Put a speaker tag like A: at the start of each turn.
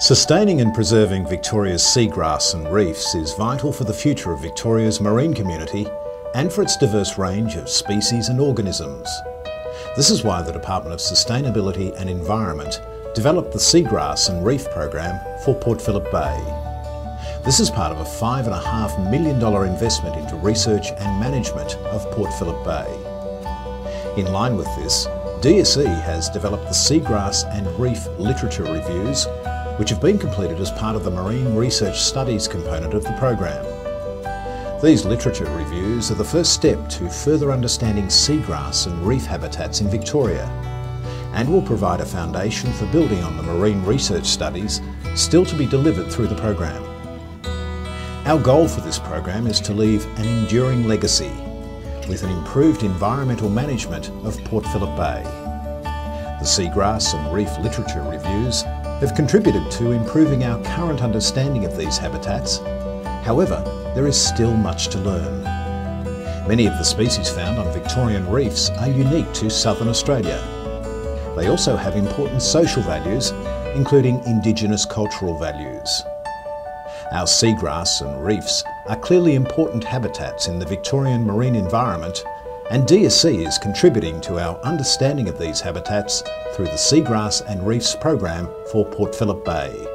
A: Sustaining and preserving Victoria's seagrass and reefs is vital for the future of Victoria's marine community and for its diverse range of species and organisms. This is why the Department of Sustainability and Environment developed the Seagrass and Reef Program for Port Phillip Bay. This is part of a $5.5 million investment into research and management of Port Phillip Bay. In line with this, DSE has developed the Seagrass and Reef Literature Reviews, which have been completed as part of the Marine Research Studies component of the program. These literature reviews are the first step to further understanding seagrass and reef habitats in Victoria and will provide a foundation for building on the marine research studies still to be delivered through the program. Our goal for this program is to leave an enduring legacy with an improved environmental management of Port Phillip Bay. The Seagrass and Reef Literature Reviews have contributed to improving our current understanding of these habitats However, there is still much to learn. Many of the species found on Victorian reefs are unique to southern Australia. They also have important social values, including Indigenous cultural values. Our seagrass and reefs are clearly important habitats in the Victorian marine environment and DSE is contributing to our understanding of these habitats through the Seagrass and Reefs program for Port Phillip Bay.